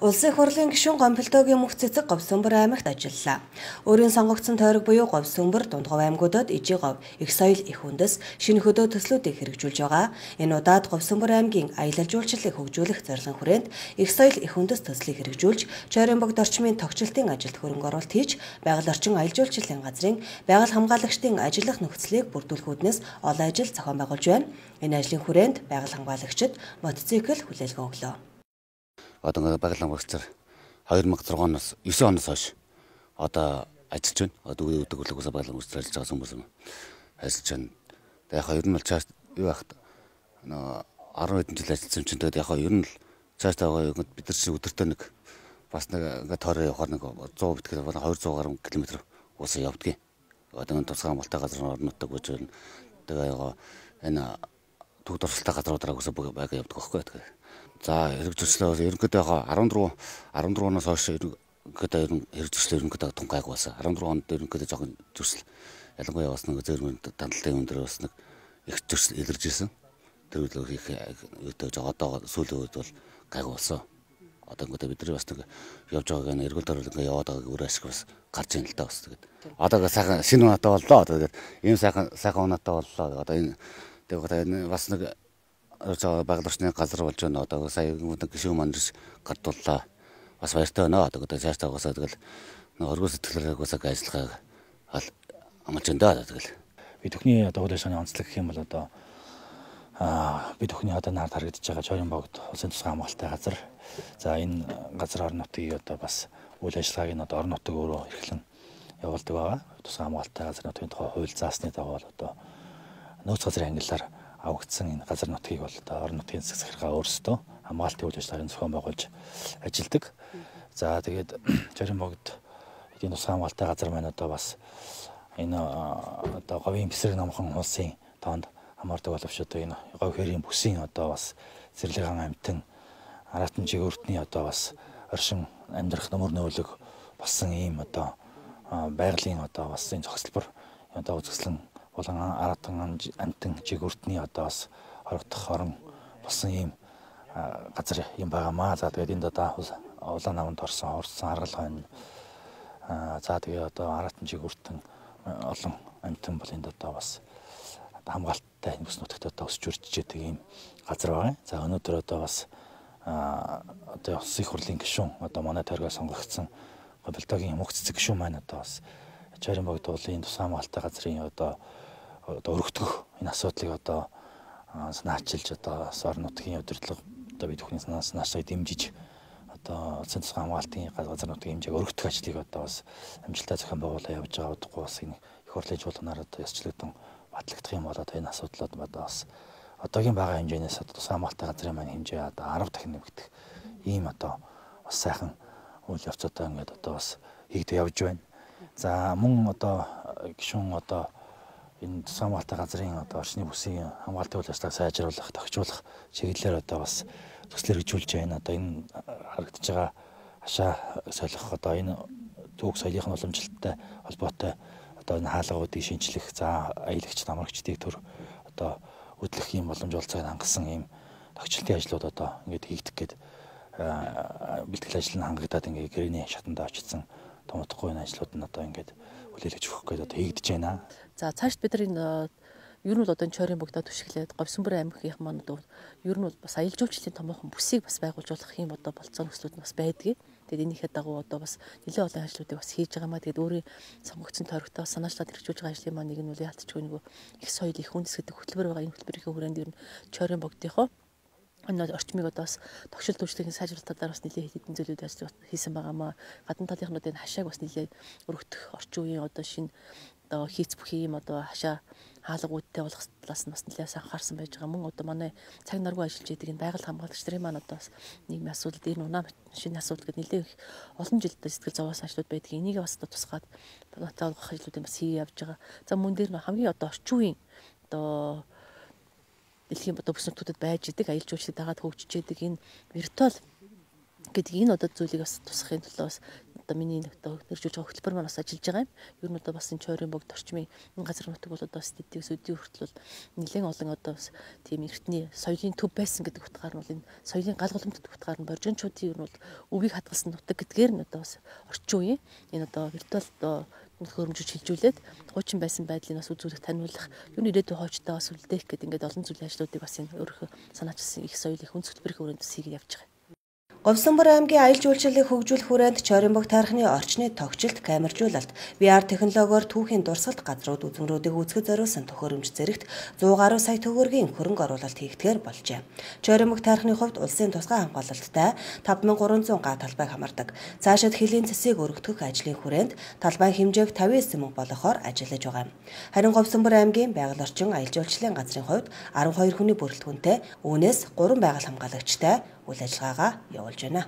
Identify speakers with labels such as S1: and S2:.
S1: Улсын хурлын гишүүн Гомболдогийн мөх цэцэг Говьсөнбөр аймагт ажиллалаа. Өөрийн сонгогдсон тойрог буюу Говьсөнбөр, Дундгов аймагуудад Ижигов, их соёл, их үндэс, шинэ хөдөө төслүүдийг хэрэгжүүлж байгаа. Энэ удаад Говьсөнбөр аймгийн аялал жуулчлалыг хөгжүүлэх зорилгын хүрээнд их соёл, их үндэс төслийг хэрэгжүүлж, Чойрын богд орчмын тогтчлтын ажилд хөрөнгө оруулалт хийж, байгаль орчин аялал жуулчлалын газрын байгаль хамгаалагчдын ажиллах нөхцөлийг бүрдүүлэх үүднээс олон ажил зохион байгуулж байна. Энэ ажлын хүрээнд байгаль хамгаалагчид мотоцикл хүлээлгэн өглөө
S2: одоо баглан багцаар 2006-оноос 9 оноос хойш одоо ажиллаж байна. Одоо өдөг өглөөс баглан багцаар ажиллаж байгаа хүмүүс юм. Ажиллаж байна. Тэгээ яг ер нь бол цааш юу яхад нөө 10 хэдэн жил ажилласан чинь тэгээд яг ер нь л цааш тагаа бид нар чинь өдөртөө нэг бас нэг ингээ тоороо явахаар нэг 100 битгэл 200 гаруй км уусаа явдгийг. Одоо энэ тусгай амгалтай газар орнотог гэж байна. Тэгээ яг энэ төгд оролттой газруудаараа өсө байгаа явдаг байхгүй. Тэгээ За хэрэг зөрчлөө ерөнхийдөө 14 14 оноос хойш ерөнхийдөө хэрэг зөрчлөө ерөнхийдөө тун гайг болсон. 14 онд ерөнхийдөө жоохон зөрсөл ялангуяа бас нэг зөрмөнд дандлын өндөр бас нэг их зөрсөл илэрж исэн. Тэр үл их юутай жоо одоо сүүлийн үед бол гайг болсон. Одоо ингээд бид нар бас нэг явж байгааг нь эргүүл төрөл ингээд яваад байгааг өөр ашиг бас гарч ийн л та бас тэгээд. Одоо сайхан шинэ унаатай боллоо. Тэгээд ийм сайхан сайхан унаатай боллоо. Одоо энэ тэгээд бас нэг за баглагчны газар болж байна. Одоо сая нэг гişүүн мандрс гардууллаа. Бас баяртай байна. Одоо цааш тагасаа тэгэл өргөө сэтгэлээрээ уусаг ажиллахаа амарч энэ тэгэл.
S3: Би төхний одоо үйл ажиллагааны онцлог гэх юм бол одоо аа би төхний одоо наад харагдаж байгаа Чойрын богд улсын тусгай хамгаалалттай газар. За энэ газар орон нутгийн одоо бас үйл ажиллагааг нь одоо орон нутаг өөрөө эрхлэн явуулдаг байгаа. Тусгай хамгаалалттай нутгийн тухай хууль заасны дагуу одоо нөөц газрын ангиллаар авагдсан энэ газар нутгийг бол одоо орон нутгийн засаг захиргаа өөрсдөө хамгаалтын үйл ажиллагааны зохион байгуулж ажилладаг. За тэгээд Жорин богд эдийн засгийн хамгаалтай газар маань одоо бас энэ одоо говийн бэсрэг номхон улсын тоонд хамаардаг боловч одоо энэ говь хэрийн бүсийн одоо бас зэрлэгаан амтэн аратан жигүүртний одоо бас оршин амьдрах нөмөр нөөлөг болсон ийм одоо байгалийн одоо бас энэ зохицлбор одоо үзэсгэлэн болон аратан амтан жигүүртний одоо бас хорогдох орон болсон ийм газар юм байгаамаа. За тэгээд энд одоо улаан наманд орсон орсон аргал хойно за тэгээ одоо аратан жигүүртэн олон амтан бол энд одоо бас хамгаалттай энэ бүс нутагт одоо өсч үржиж байгаа ийм газар байгаа. За өнөөдөр одоо бас одоо улсын хурлын гишүүн одоо манай тойргоо сонгогдсон Гобилдогийн мөнх цэцэг гишүүн маань одоо бас Чарин богд уулын тусгай хамгаалтай газрын одоо одоо өргөтгөх энэ асуудлыг одоо санаачилж одоо орон нутгийн удирдлага одоо бид бүхний санаас наашаа дэмжиж одоо улсын тусгай хамгаалтын газар нутгийн хэмжээг өргөтгөх ажлыг одоо бас амжилттай зохион байгуулаад явж байгаа удахгүй бас энэ их хурлын жуулнаар одоо ясчлагдсан батлагдах юм бол одоо энэ асуудлууд одоо бас одоогийн байгаа хэмжээнээс одоо тусгай хамгаалтай газрын маань хэмжээ одоо 10 дахин нэмэгдэх ийм одоо бас сайхан үйл явцуудаа ингээд одоо бас хийгдэж явж байна. За мөн одоо гişүн одоо энэ тусгай хамгаалтай газрын одоо орчны бүсийн хамгаалтын үйл ажиллагааг сайжруулах, тохижуулах чиглэлээр одоо бас төсөл хэрэгжүүлж байна. Одоо энэ харагдаж байгаа хашаа солих одоо энэ түүх соёлын уламжлалттай холбоотой одоо энэ хаалгуудыг шинчлэх, за аялагч намрагчдыг төр одоо хөдлөх юм боломж олцоод хангасан ийм тохичлтын ажлууд одоо ингээд хийгдэх гээд бэлтгэл ажил нь хангагдаад ингээд гэрээний шатанд очсон том утгагүй энэ ажлууд нь одоо ингээд хүлээлгэж өгөх гээд одоо хийгдэж байна.
S4: За цаашд бид нар энэ ер нь бол одоо Чойрын богдоо түшиглээд Говьсөнбөр аймгийн маань одоо ер нь бол бас аялал жуулчлалын томоохон бүсийг бас байгуулж болох юм одоо болцоо нөхцлүүд нь бас байдгийг. Тэгээд энийхээ дагуу одоо бас нэлээд олон ажлуудыг бас хийж байгаа маа. Тэгээд өөрийн сонгогдсон тойрогтой санаачлаад хэрэгжүүлж байгаа ажлын маань нэг нь үл яалтчгүй нэг их соёл их үндэс гэдэг хөтөлбөр байгаа. Энэ хөтөлбөрийн хүрээнд ер нь Чойрын богдынхоо энэ орчмыг одоо бас тогшил үйлчлэгийн сайжруулалтаар бас нэлээд хэдэн зүйлүүд хийсэн байгаамаа. Гадна талынхнуудын хашааг бас нэлээд өргөтөх орчин үеийн одоо шинэ одоо хийц бүхий юм одоо хашаа хаалгуудтай болох талаас нь бас нэлээс анхаарсан байж байгаа. Мөн одоо манай цаг наргүй ажиллаж байдаг энэ байгаль хамгаалагч нарын маань одоо бас нийгмийн асуудал энэ унаа шинэ асуудал гэдэг нэлээд их олон жилдээ сэтгэл зовоос ажлууд байдаг. Энийг бас одоо тусгаад олгох ажлуудыг бас хий явж байгаа. За мөн дээр нь хамгийн одоо орчин үеийн одоо дэлхийн одоо бүс нутгуудад байж идэг аялал жуулчлалыг дагаад хөгжиж идэг энэ виртуал гэдэг энэ одоо зүйлийг бас тусахын тулд бас одоо миний одоо нэржүүлж байгаа хөтөлбөр маань бас ажиллаж байгаа юм. Ер нь одоо бас энэ чойрын богд орчмын энэ газар нутаг бол одоо стедийг сөдийн хүртэл бол нэлээд олон одоо тийм эртний соёлын төв байсан гэдэг утгаар нь бол энэ соёлын галголомт гэдэг утгаар нь боржинчуудын ер нь бол өвийг хадгалсан нутаг гэдгээр нь одоо бас орчин үеийн энэ одоо виртуал одоо хөрөмжөж хилжүүлээд хуучин байсан байдлыг бас үзүүлэх таниулах юу нэрээд хоочтой бас үлдээх гэдэг ингээд олон зүйлийн ажлуудыг бас энэ өөрийнхөө санаачсан их соёл их үндэс хөтөлбөрийн хүрээнд бас хийгээд явж байгаа.
S1: Говьсонбор аймгийн аялал жуулчлалыг хөгжүүлэх хүрээнд Чоримбог тайрхны орчны тогтчлт камержуулалт VR технологиор түүхийн дурсгалт газрууд үзмрүүдийг үүсгэж зориулсан төхөөрөмж зэрэгт 100 гаруй сая төгрөгийн хөрөнгө оруулалт хийгдгээр болжээ. Чоримбог тайрхны хувьд улсын тусгай хамгаалалттай 5300 га талбайг хамардаг. Цаашид хөлийн цэсийг өргөдөх ажлын хүрээнд талбайн хэмжээг 59 мөнгө болгохоор ажиллаж байгаа. Харин Говьсонбор аймгийн байгаль орчин аялал жуулчлалын газрын хувьд 12 хүний бүрэлдэхүүнтэй үүнээс 3 байгаль хамгаалагчтай үйл ажиллагаагаа явуулж байна.